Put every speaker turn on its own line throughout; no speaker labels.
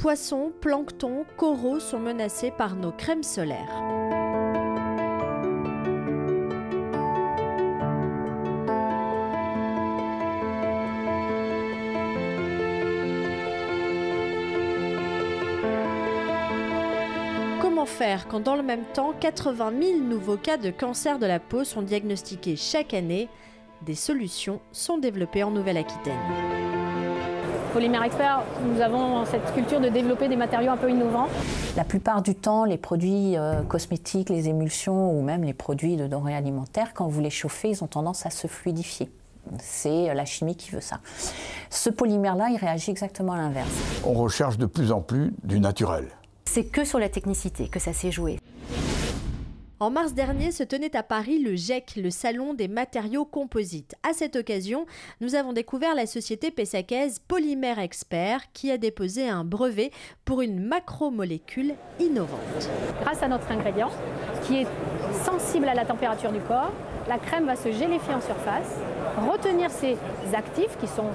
Poissons, plancton, coraux sont menacés par nos crèmes solaires. Comment faire quand dans le même temps 80 000 nouveaux cas de cancer de la peau sont diagnostiqués chaque année? Des solutions sont développées en Nouvelle-Aquitaine.
Polymère Expert, nous avons cette culture de développer des matériaux un peu innovants.
La plupart du temps, les produits euh, cosmétiques, les émulsions ou même les produits de denrées alimentaires, quand vous les chauffez, ils ont tendance à se fluidifier. C'est euh, la chimie qui veut ça. Ce polymère-là, il réagit exactement à l'inverse.
On recherche de plus en plus du naturel.
C'est que sur la technicité que ça s'est joué.
En mars dernier se tenait à Paris le GEC, le salon des matériaux composites. À cette occasion, nous avons découvert la société pessacaise Polymère Expert qui a déposé un brevet pour une macromolécule innovante.
Grâce à notre ingrédient, qui est sensible à la température du corps, la crème va se gélifier en surface, retenir ses actifs qui sont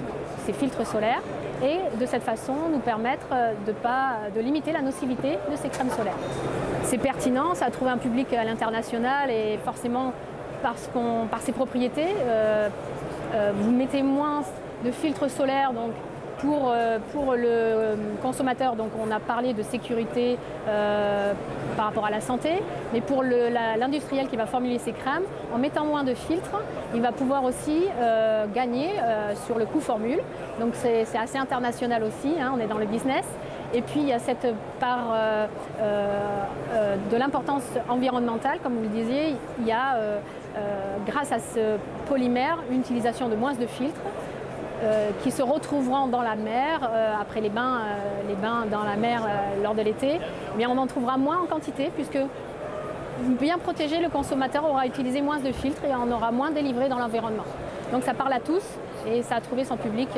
ces filtres solaires et de cette façon nous permettre de, pas, de limiter la nocivité de ces crèmes solaires. C'est pertinent, ça a trouvé un public à l'international et forcément parce par ses propriétés, euh, euh, vous mettez moins de filtres solaires, donc pour, euh, pour le consommateur, donc on a parlé de sécurité par rapport à la santé, mais pour l'industriel qui va formuler ses crèmes, en mettant moins de filtres, il va pouvoir aussi gagner sur le coût formule. Donc c'est assez international aussi, hein, on est dans le business. Et puis il y a cette part de l'importance environnementale, comme vous le disiez, il y a grâce à ce polymère une utilisation de moins de filtres euh, qui se retrouveront dans la mer euh, après les bains, euh, les bains dans la mer lors de l'été, mais on en trouvera moins en quantité puisque bien protégé, le consommateur aura utilisé moins de filtres et en aura moins délivré dans l'environnement. Donc ça parle à tous et ça a trouvé son public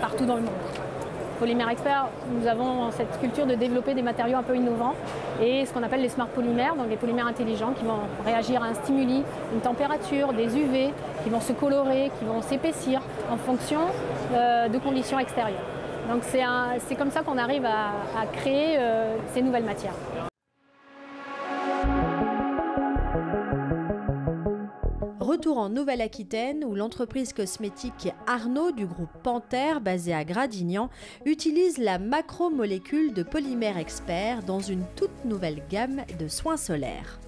partout dans le monde. Polymère Expert, nous avons cette culture de développer des matériaux un peu innovants et ce qu'on appelle les smart polymères, donc les polymères intelligents qui vont réagir à un stimuli, une température, des UV, qui vont se colorer, qui vont s'épaissir en fonction euh, de conditions extérieures. Donc c'est comme ça qu'on arrive à, créer euh, ces nouvelles matières.
Retour en Nouvelle-Aquitaine où l'entreprise cosmétique Arnaud du groupe Panthère basé à Gradignan utilise la macromolécule de polymère expert dans une toute nouvelle gamme de soins solaires.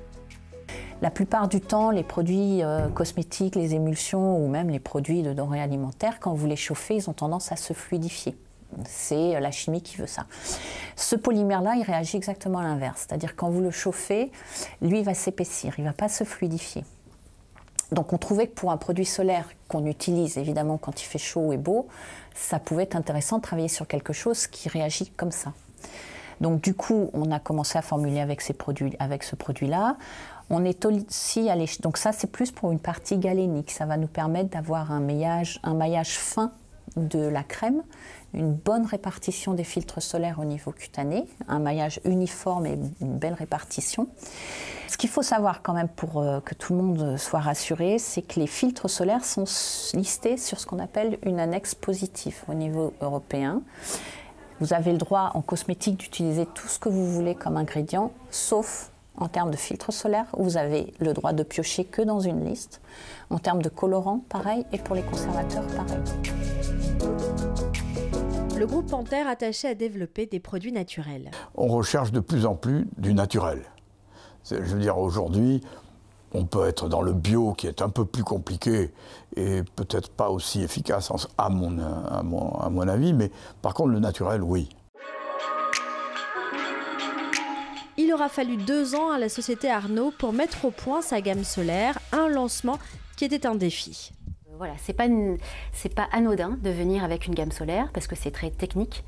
La plupart du temps, les produits euh, cosmétiques, les émulsions ou même les produits de denrées alimentaires, quand vous les chauffez, ils ont tendance à se fluidifier. C'est euh, la chimie qui veut ça. Ce polymère-là, il réagit exactement à l'inverse. C'est-à-dire quand vous le chauffez, lui, va s'épaissir, il ne va pas se fluidifier. Donc on trouvait que pour un produit solaire qu'on utilise évidemment quand il fait chaud et beau, ça pouvait être intéressant de travailler sur quelque chose qui réagit comme ça. Donc du coup, on a commencé à formuler avec, ces produits, avec ce produit-là. On est aussi allé, donc ça c'est plus pour une partie galénique, ça va nous permettre d'avoir un maillage, un maillage fin de la crème, une bonne répartition des filtres solaires au niveau cutané, un maillage uniforme et une belle répartition. Ce qu'il faut savoir quand même pour euh, que tout le monde soit rassuré, c'est que les filtres solaires sont listés sur ce qu'on appelle une annexe positive au niveau européen. Vous avez le droit en cosmétique d'utiliser tout ce que vous voulez comme ingrédient, sauf en termes de filtres solaires, où vous avez le droit de piocher que dans une liste. En termes de colorants, pareil, et pour les conservateurs, pareil.
Le groupe Panthère attaché à développer des produits naturels.
On recherche de plus en plus du naturel. Je veux dire, aujourd'hui, on peut être dans le bio qui est un peu plus compliqué et peut-être pas aussi efficace à mon, à, mon, avis, mais par contre le naturel, oui.
Il aura fallu deux ans à la société Arnaud pour mettre au point sa gamme solaire, un lancement qui était un défi.
Voilà, c'est pas c'est pas anodin de venir avec une gamme solaire parce que c'est très technique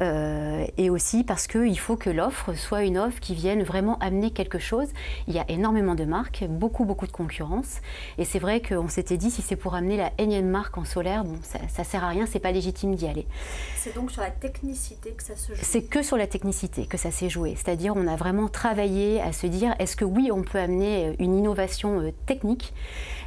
euh, et aussi parce qu'il faut que l'offre soit une offre qui vienne vraiment amener quelque chose. Il y a énormément de marques, beaucoup beaucoup de concurrence et c'est vrai qu'on s'était dit si c'est pour amener la énième marque en solaire, bon ça, ça sert à rien, c'est pas légitime d'y aller.
C'est donc sur la technicité que ça se joue.
C'est que sur la technicité que ça s'est joué, c'est-à-dire on a vraiment travaillé à se dire est-ce que oui on peut amener une innovation euh, technique?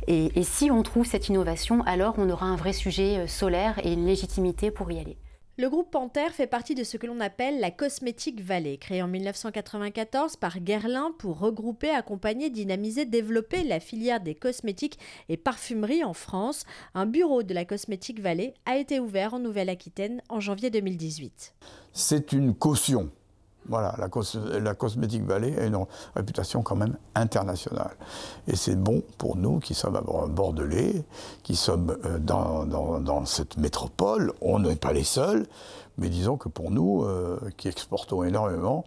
Et, et si on trouve cette innovation alors on aura un vrai sujet euh, solaire et une légitimité pour y aller.
Le groupe Panther fait partie de ce que l'on appelle la Cosmétique Vallée, créée en 1994 par Guerlain pour regrouper, accompagner, dynamiser, développer la filière des cosmétiques et parfumeries en France. Un bureau de la Cosmétique Vallée a été ouvert en Nouvelle-Aquitaine en janvier 2018.
C'est une caution voilà, la, Cosmétique Vallée a une réputation quand même internationale. Et c'est bon pour nous qui sommes à Bordelais, qui sommes euh, dans, cette métropole. On n'est pas les seuls, mais disons que pour nous, euh, qui exportons énormément,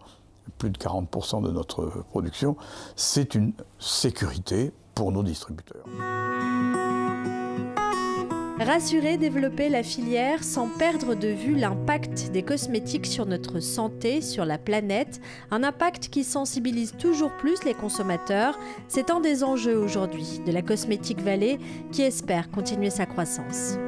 plus de 40% de notre production, c'est une sécurité pour nos distributeurs.
Rassurer, développer la filière sans perdre de vue l'impact des cosmétiques sur notre santé, sur la planète, un impact qui sensibilise toujours plus les consommateurs, c'est un des enjeux aujourd'hui de la Cosmétique Vallée qui espère continuer sa croissance.